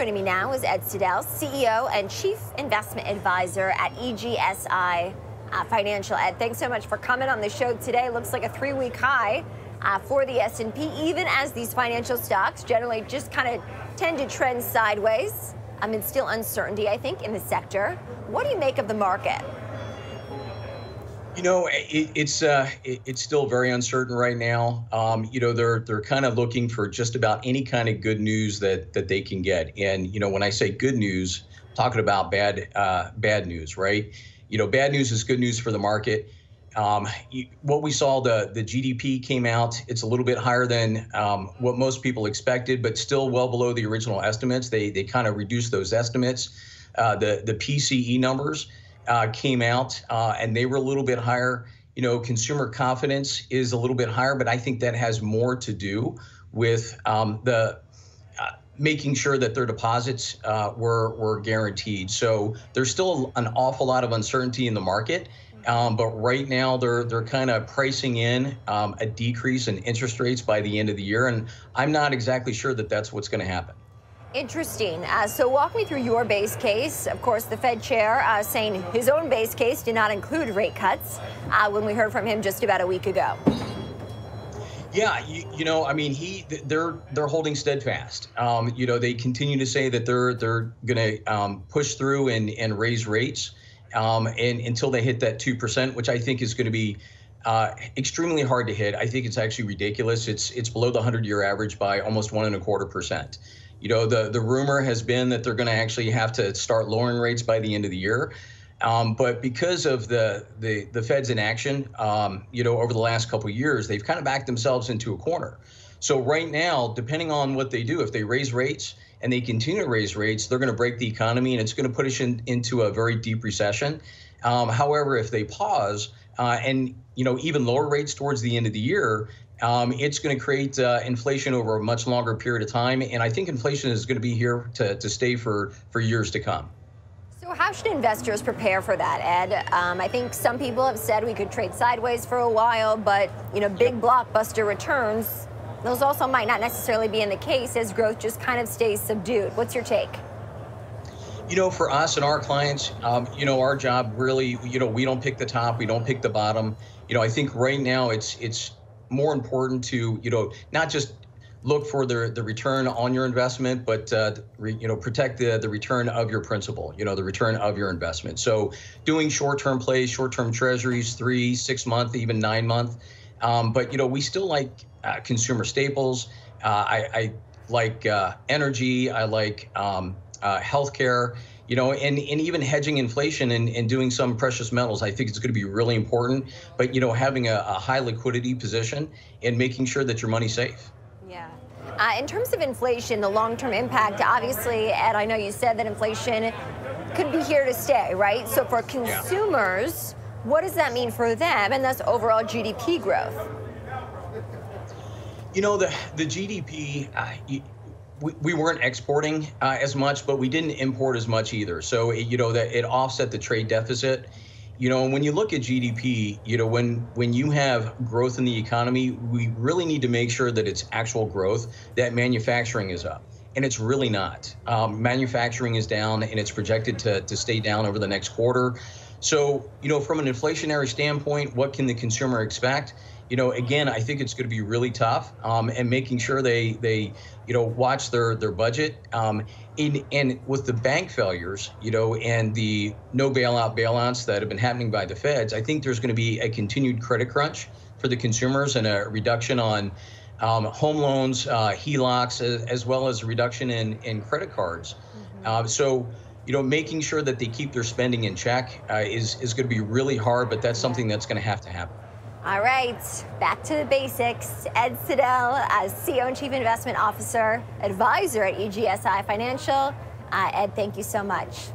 Joining me now is Ed Siddell, CEO and Chief Investment Advisor at EGSI uh, Financial. Ed, thanks so much for coming on the show today. Looks like a three-week high uh, for the S&P, even as these financial stocks generally just kind of tend to trend sideways. I mean, still uncertainty, I think, in the sector. What do you make of the market? You know, it, it's uh, it, it's still very uncertain right now. Um, you know, they're they're kind of looking for just about any kind of good news that that they can get. And you know, when I say good news, I'm talking about bad uh, bad news, right? You know, bad news is good news for the market. Um, you, what we saw, the the GDP came out. It's a little bit higher than um, what most people expected, but still well below the original estimates. They they kind of reduced those estimates. Uh, the the PCE numbers uh, came out uh, and they were a little bit higher. You know, consumer confidence is a little bit higher, but I think that has more to do with um, the uh, making sure that their deposits uh, were were guaranteed. So there's still an awful lot of uncertainty in the market. Um, but right now they're they're kind of pricing in um, a decrease in interest rates by the end of the year, and I'm not exactly sure that that's what's going to happen. Interesting. Uh, so walk me through your base case. Of course, the Fed chair uh, saying his own base case did not include rate cuts uh, when we heard from him just about a week ago. Yeah, you, you know, I mean, he they're they're holding steadfast. Um, you know, they continue to say that they're they're going to um, push through and and raise rates, um, and until they hit that two percent, which I think is going to be uh, extremely hard to hit. I think it's actually ridiculous. It's it's below the hundred year average by almost one and a quarter percent. You know, the, the rumor has been that they're going to actually have to start lowering rates by the end of the year. Um, but because of the, the, the Fed's inaction, um, you know, over the last couple years, they've kind of backed themselves into a corner. So right now, depending on what they do, if they raise rates and they continue to raise rates, they're going to break the economy and it's going to put us in, into a very deep recession. Um, however, if they pause uh, and you know even lower rates towards the end of the year, um, it's going to create uh, inflation over a much longer period of time, and I think inflation is going to be here to, to stay for, for years to come. So, how should investors prepare for that, Ed? Um, I think some people have said we could trade sideways for a while, but you know, big blockbuster returns, those also might not necessarily be in the case as growth just kind of stays subdued. What's your take? You know, for us and our clients, um, you know, our job really, you know, we don't pick the top, we don't pick the bottom. You know, I think right now it's it's more important to you know not just look for the the return on your investment, but uh, re, you know protect the the return of your principal. You know the return of your investment. So doing short term plays, short term treasuries, three, six month, even nine month. Um, but you know we still like uh, consumer staples. Uh, I, I, like uh, energy. I like um, uh, healthcare you know, and, and even hedging inflation and, and doing some precious metals, I think it's going to be really important. But, you know, having a, a high liquidity position and making sure that your money's safe. Yeah. Uh, in terms of inflation, the long term impact, obviously, Ed, I know you said that inflation could be here to stay, right? So for consumers, yeah. what does that mean for them and thus overall GDP growth? You know, the, the GDP, uh, we, we weren't exporting uh, as much, but we didn't import as much either. So it, you know that it offset the trade deficit. You know, when you look at GDP, you know when when you have growth in the economy, we really need to make sure that it's actual growth, that manufacturing is up, and it's really not. Um, manufacturing is down, and it's projected to to stay down over the next quarter. So you know, from an inflationary standpoint, what can the consumer expect? You know, again, I think it's going to be really tough, um, and making sure they they you know watch their their budget. Um, in, and with the bank failures, you know, and the no bailout bailouts that have been happening by the feds, I think there's going to be a continued credit crunch for the consumers and a reduction on um, home loans, uh, HELOCs, as, as, well as a reduction in in credit cards. Mm-hmm. Uh, so you know, making sure that they keep their spending in check uh, is is going to be really hard, but that's something that's going to have to happen. All right, back to the basics. Ed Siddell, as CEO and Chief Investment Officer, advisor at EGSI Financial. Uh, Ed, thank you so much.